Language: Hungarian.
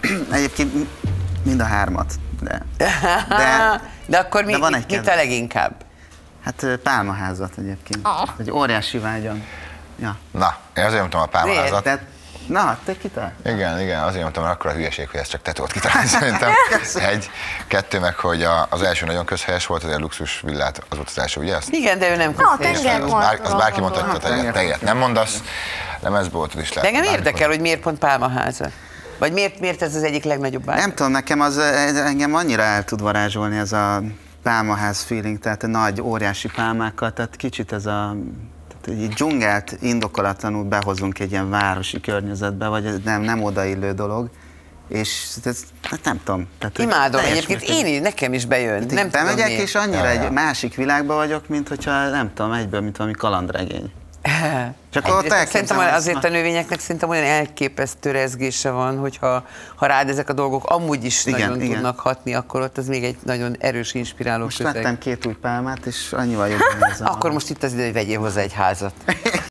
Egyébként mind a hármat, de, De, de akkor mi, de van egy mit a leginkább? hát pálmaházat egyébként. Egy óriási vágyam. Ja. Na, én azért mondtam a pálmaházat. De, na, te kitál? Igen, igen, azért mondtam, hogy akkor a hülyeség, hogy ezt csak te tudod kitalálni szerintem. Egy, kettő meg, hogy a, az első nagyon közhelyes volt, az a luxus villát, az volt az első, ugye? Azt, Igen, de ő nem közhelyes. tenger- az, bár, az bárki mondhatja, te, te ilyet nem mondasz, lemezboltod is lehet. De engem érdekel, hogy miért pont Pálmaháza. Vagy miért, miért ez az egyik legnagyobb vágy? Nem tudom, nekem az engem annyira el tud varázsolni ez a pálmaház feeling, tehát a nagy, óriási pálmákkal, tehát kicsit ez a tehát egy dzsungelt indokolatlanul behozunk egy ilyen városi környezetbe, vagy ez nem, nem odaillő dolog, és ez, hát nem tudom. Tehát Imádom, egyébként én is, nekem is bejön. Tehát Nem bemegyek, és annyira egy másik világban vagyok, mint hogyha nem tudom, egyből, mint valami kalandregény. Csak ott Egyrészt elképzelem, Szerintem azért a nővényeknek szerintem olyan elképesztő rezgése van, hogyha ha rád ezek a dolgok amúgy is Igen, nagyon igen. tudnak hatni, akkor ott az még egy nagyon erős, inspiráló Most közeg. vettem két új pálmát, és annyival jobban érzem. Akkor most itt az idő, hogy vegyél hozzá egy házat.